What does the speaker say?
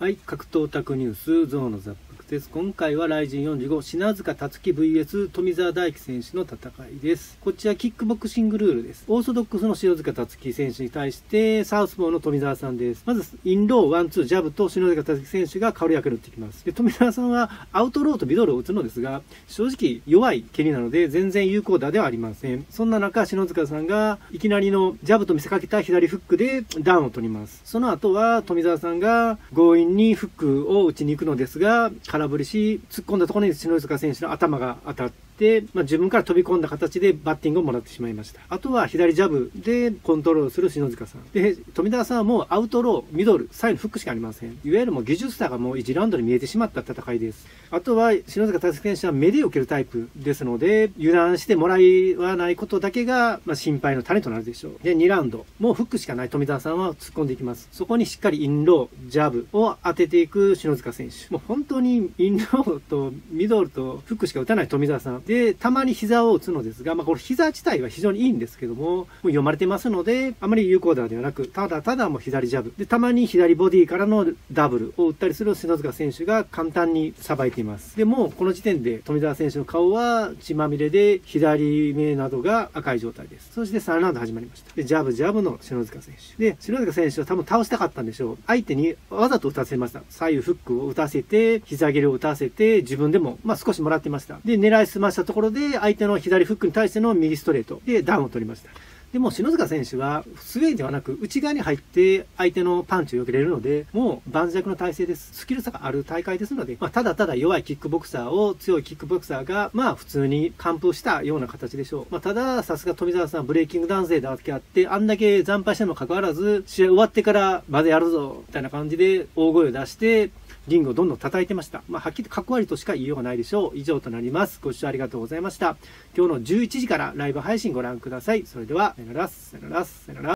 はい、格闘オタクニュース、ゾウのザッです。今回はライジン45、品塚達樹 VS 富澤大樹選手の戦いです。こちらキックボクシングルールです。オーソドックスの篠塚辰樹選手に対して、サウスポーの冨澤さんです。まず、インロー、ワン、ツー、ジャブと篠塚辰樹選手が軽やかに打ってきます。で、冨澤さんはアウトローとミドルを打つのですが、正直弱い蹴りなので全然有効打ではありません。そんな中、篠塚さんがいきなりのジャブと見せかけた左フックでダウンを取ります。その後は冨澤さんが強引にフックを打ちに行くのですが、空振りし、突っ込んだところに篠塚選手の頭が当たっ、まあ、自分から飛び込んだ形でバッティングをもらってしまいました。あとは左ジャブでコントロールする篠塚さん。で、富田さんはもうアウトロー、ミドル、サイドフックしかありません。いわゆるもう技術差がもう1ラウンドに見えてしまった戦いです。あとは篠塚達選手は目で受けるタイプですので、油断してもらわないことだけが、まあ、心配の種となるでしょう。で、2ラウンド、もうフックしかない富田さんは突っ込んでいきます。そこにしっかりインロー、ジャブを当てていく篠塚選手。もう本当にインローとミドルとフックしか打たない富澤さん。で、たまに膝を打つのですが、まあ、これ膝自体は非常にいいんですけども、もう読まれてますので、あまり有効打ではなく、ただただもう左ジャブ。で、たまに左ボディからのダブルを打ったりする篠塚選手が簡単にさばいています。でも、この時点で富澤選手の顔は血まみれで、左目などが赤い状態です。そして3ラウンド始まりました。で、ジャブジャブの篠塚選手。で、篠塚選手は多分倒したかったんでしょう。相手にわざと打たせました。左右フックを打たせて、膝蹴りを打たせて、自分でも、まあ少しもらってました。で、狙いすまししたところで、相手の左フックに対しての右ストレートでダウンを取りました。でも篠塚選手はスウェーではなく内側に入って相手のパンチを避けれるので、もう盤石の体勢です。スキル差がある大会ですので、まあ、ただただ弱いキックボクサーを強いキックボクサーが、まあ普通に完封したような形でしょう。まあ、ただ、さすが富澤さん、ブレイキング男性だけあって、あんだけ惨敗したにもかかわらず、試合終わってからまだやるぞ、みたいな感じで大声を出して、リングをどんどん叩いてました。まあ、はっきり角割りとしか言いようがないでしょう。以上となります。ご視聴ありがとうございました。今日の11時からライブ配信ご覧ください。それでは、さよなら、さよなら、さよなら。